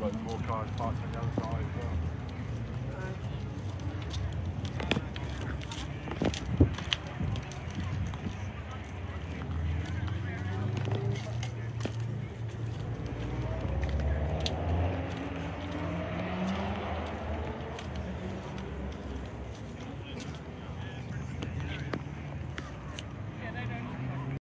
road, more cars parked on the other side as well.